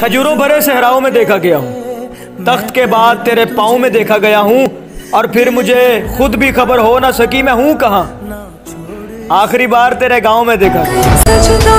खजूरों भरे सहराओं में देखा गया हूँ। तख्त के बाद तेरे पाँव में देखा गया हूँ, और फिर मुझे खुद भी खबर हो ना सकी मैं हूँ कहाँ। आखिरी बार तेरे गाँव में देखा गया।